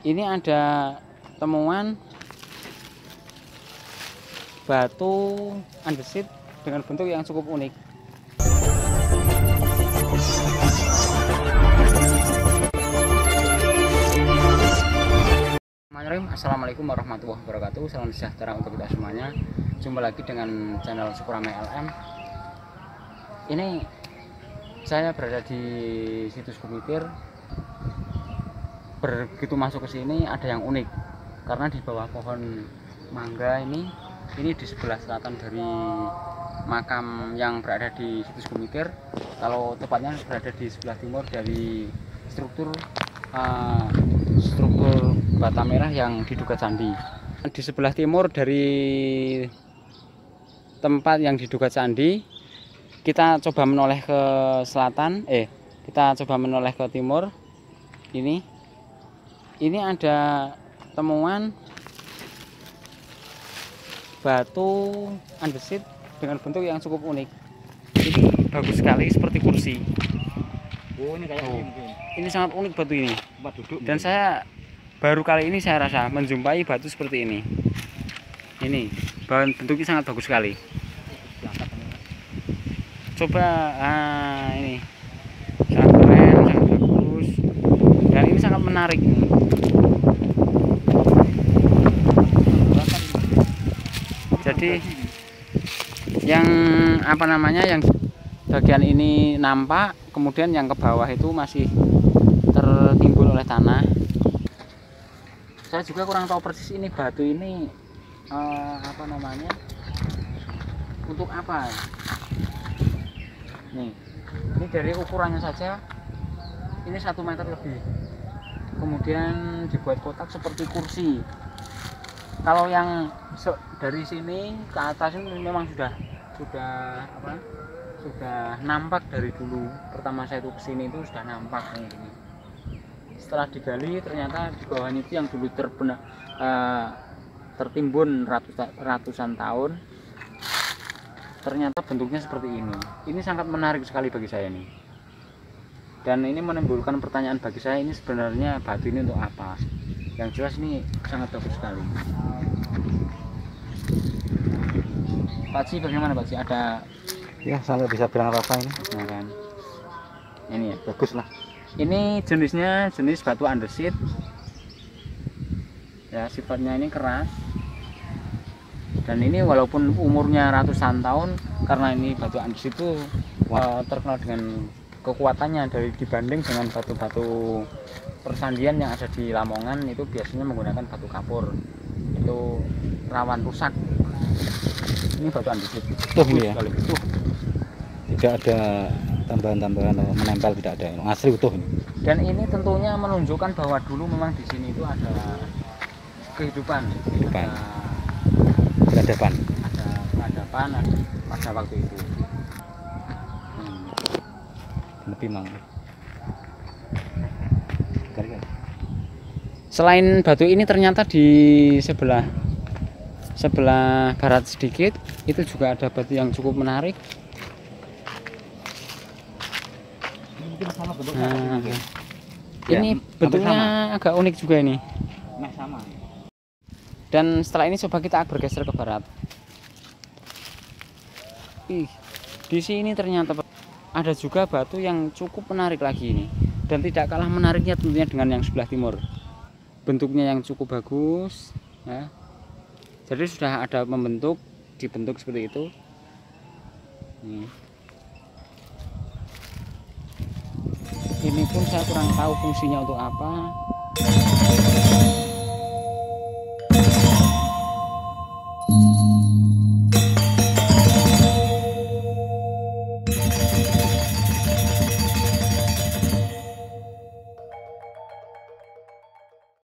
ini ada temuan batu andesit dengan bentuk yang cukup unik. Assalamualaikum warahmatullahi wabarakatuh. Salam sejahtera untuk kita semuanya. Jumpa lagi dengan channel Sukurame LM Ini saya berada di situs Gumitir Begitu masuk ke sini ada yang unik Karena di bawah pohon mangga ini Ini di sebelah selatan dari makam yang berada di situs Gumitir Kalau tepatnya berada di sebelah timur dari struktur uh, struktur bata merah yang diduga candi. Di sebelah timur dari tempat yang diduga candi, kita coba menoleh ke selatan, eh kita coba menoleh ke timur. Ini, ini ada temuan batu andesit dengan bentuk yang cukup unik. Ini bagus sekali seperti kursi. Oh, ini kayak Oh. Ini sangat unik batu ini. tempat duduk. dan mungkin. saya baru kali ini saya rasa menjumpai batu seperti ini ini bahan bentuknya sangat bagus sekali ini. coba ah, ini sangat keren sangat bagus dan ini sangat menarik ini jadi yang apa namanya yang bagian ini nampak kemudian yang ke bawah itu masih tertimbun oleh tanah. Saya juga kurang tahu persis ini batu ini eh, apa namanya untuk apa. Nih ini dari ukurannya saja ini satu meter lebih. Kemudian dibuat kotak seperti kursi kalau yang dari sini ke atas ini memang sudah sudah apa? Sudah nampak dari dulu. Pertama saya itu ke sini itu sudah nampak nih ini. Setelah digali ternyata di bawahnya itu yang dulu terbena eh, tertimbun ratus, ratusan tahun ternyata bentuknya seperti ini. Ini sangat menarik sekali bagi saya nih dan ini menimbulkan pertanyaan bagi saya ini sebenarnya batu ini untuk apa yang jelas ini sangat bagus sekali. Pak Ci bagaimana Pak Ci ada ya saya bisa bilang apa ini. nah kan. Ini ya. Bagus lah. ini jenisnya jenis batu andesit. Ya sifatnya ini keras. Dan ini walaupun umurnya ratusan tahun karena ini batu andesit itu eh, terkenal dengan kekuatannya dari dibanding dengan batu-batu persandian yang ada di Lamongan itu biasanya menggunakan batu kapur itu rawan rusak ini batu andesit Utuh ini ya? Sekali, utuh. Tidak ada tambahan-tambahan menempel tidak ada. Asli utuh ini. dan ini tentunya menunjukkan bahwa dulu memang di sini itu ada kehidupan Kehidupan. ada, Peradaban. ada peradaban ada pada waktu itu. Lebih mang. Selain batu ini ternyata di sebelah sebelah barat sedikit itu juga ada batu yang cukup menarik. Nah, ini hampir bentuknya sama. agak unik juga ini Nah, sama. dan setelah ini coba kita bergeser ke barat Ih, di sini ternyata ada juga batu yang cukup menarik lagi ini dan tidak kalah menariknya tentunya dengan yang sebelah timur bentuknya yang cukup bagus ya. jadi sudah ada membentuk dibentuk seperti itu Nih. ini pun saya kurang tahu fungsinya untuk apa